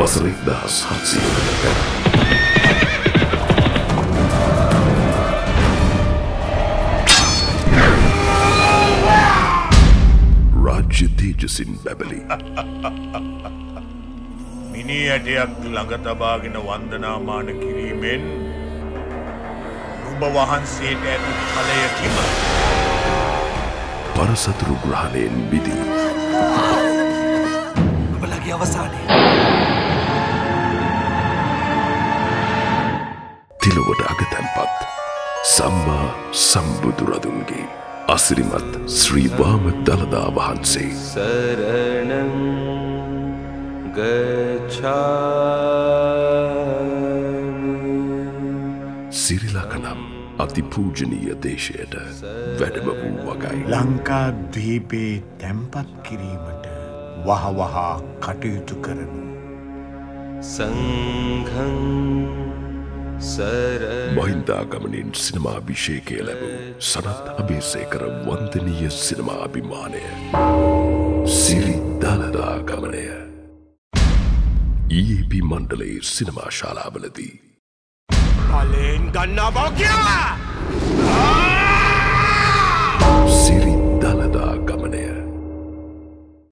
දහස් හත්සීකට පැ. රාජ්‍ය තේජසින් බැබලි මිනී ඇටයක් ළඟ තබාගෙන වන්දනාමාන කිරීමෙන් නුබ වහන්සේට ඇති ඵලයකිම පරසතුරු ග්‍රහණයෙන් බිදී ඔබලගේ අවසානය සිලුවට අගතැන්පත්. සම්මා සම්බුදුරදුන්ගේ අසිරිමත් ශ්‍රීවාම දළදා වහන්සේ. සරණං ගච්ඡා සිරිලකනම් අතිපූජනීය දේශයට වැඩම වූ වගයි. ලංකා දීපේ තැම්පත් කිරීමට වහවහා කටයුතු කරනු. සංහන් මහින්දාගමනින් සිනමාභිෂේකය ලැබූ සනත් අභේසේකර වන්දනීය සිනමාභිමානය. සිරි දළදාගමනය. EAP මණ්ඩලයේ සිනමාශාලාවලදී. බලයෙන් ගන්නා බව කියලා!